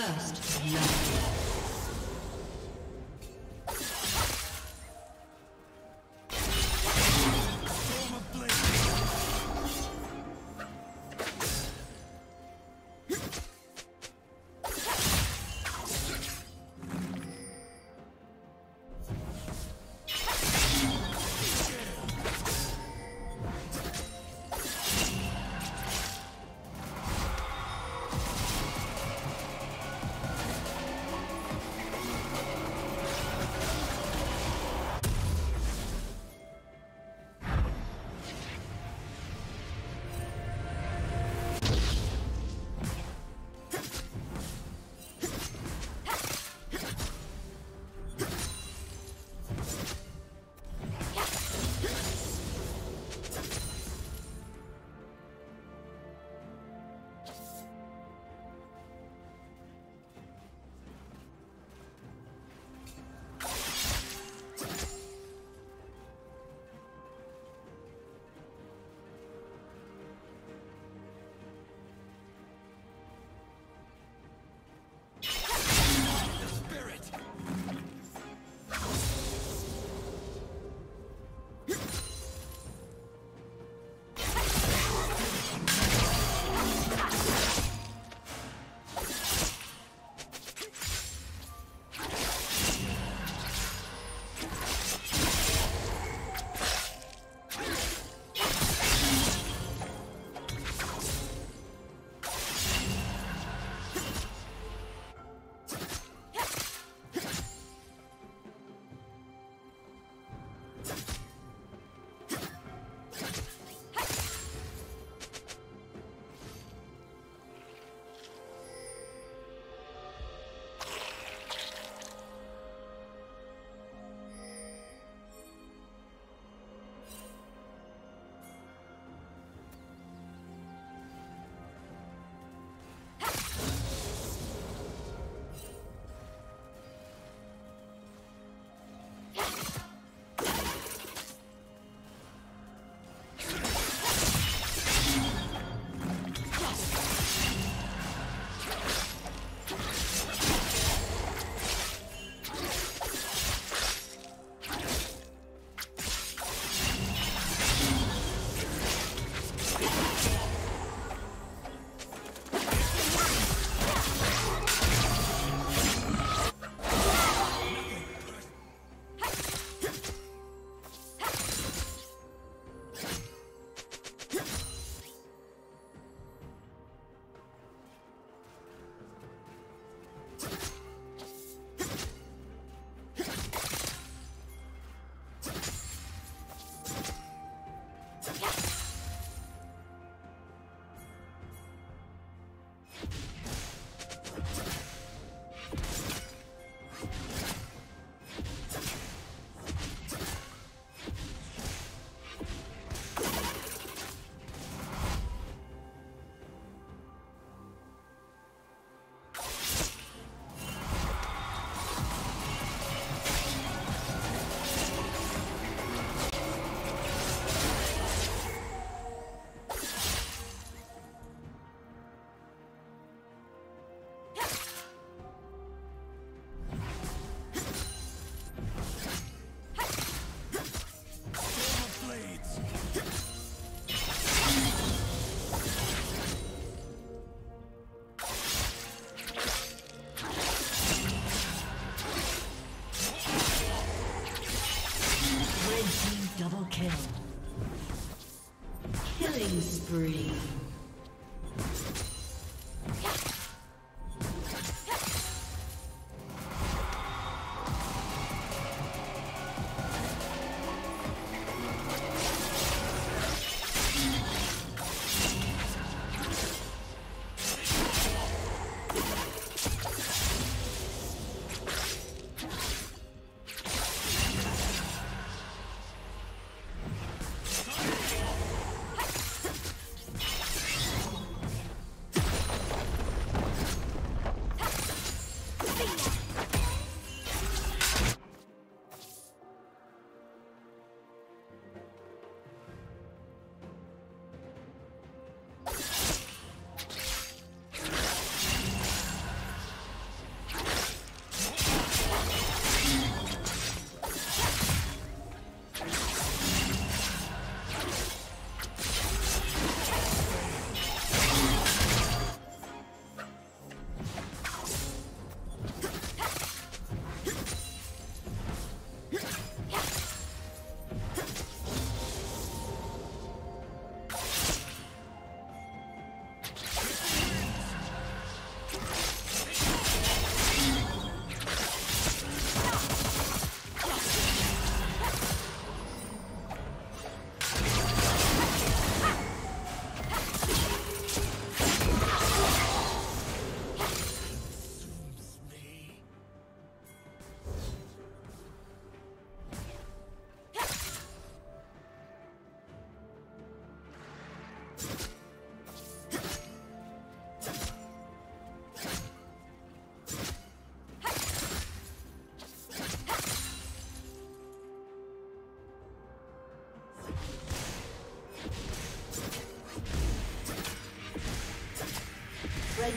First.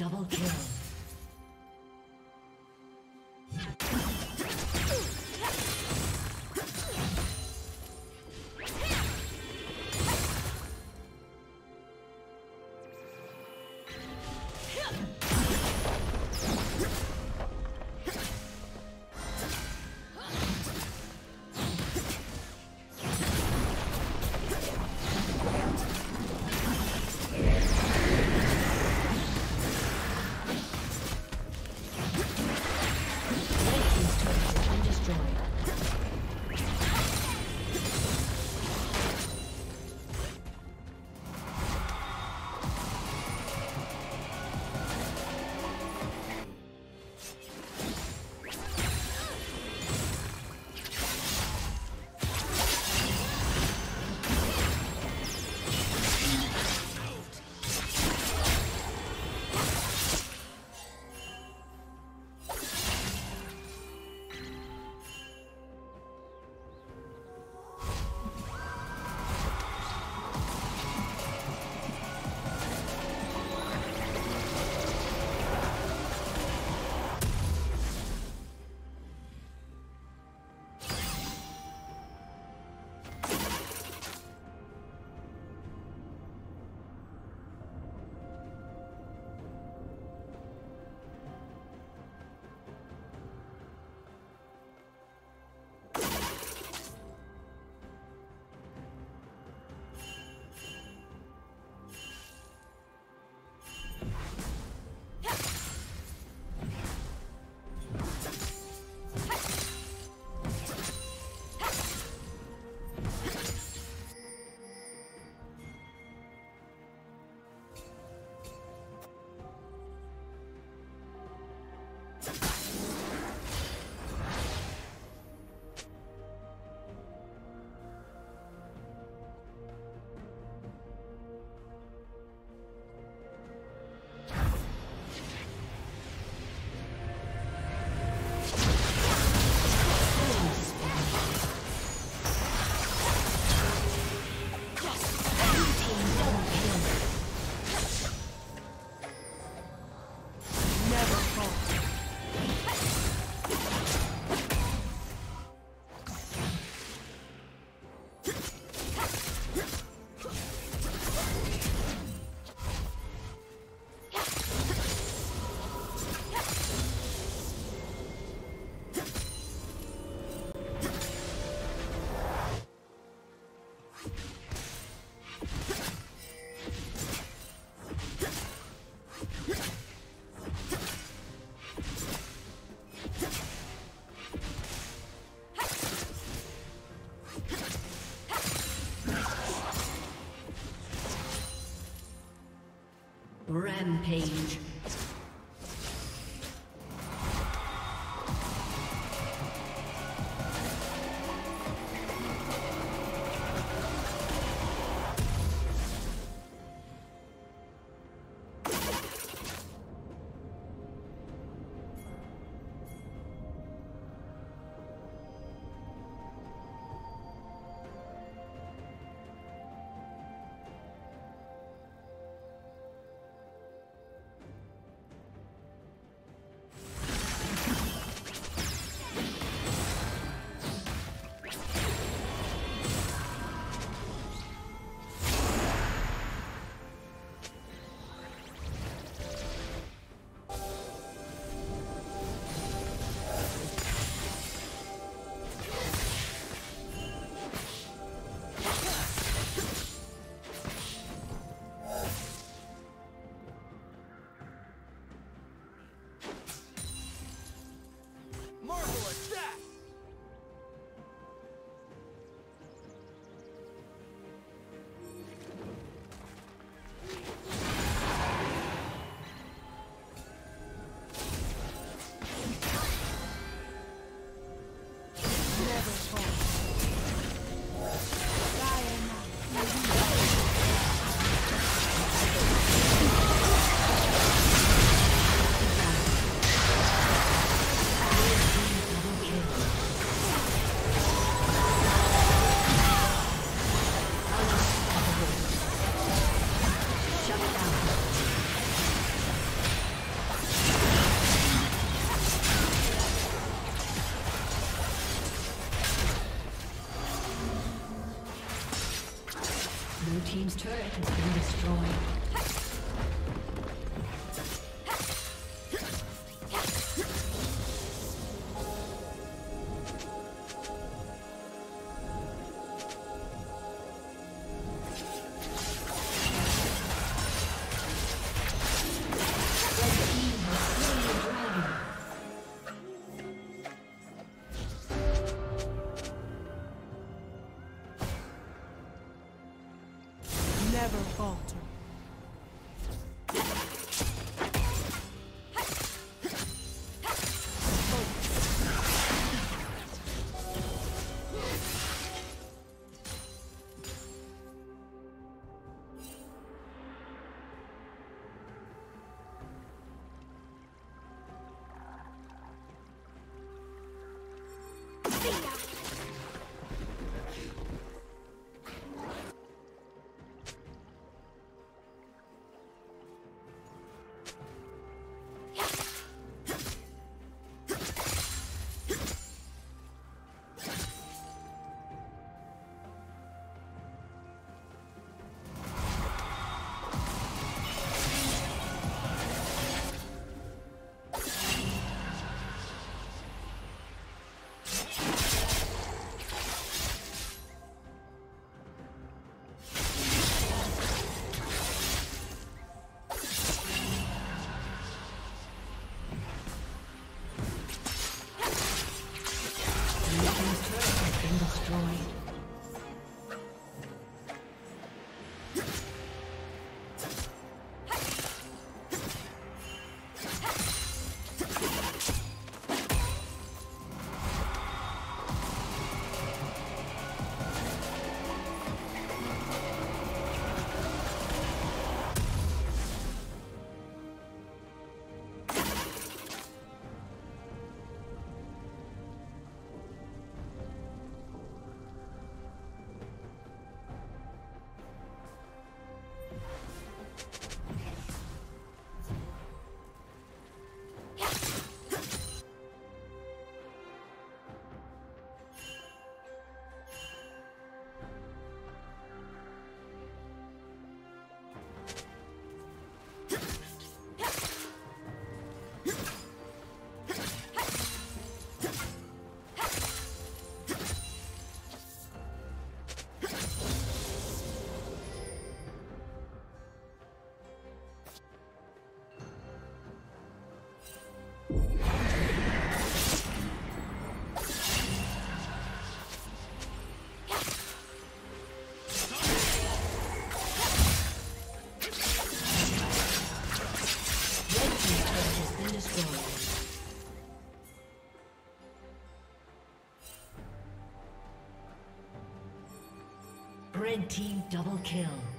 Double kill. Rampage. Team double kill.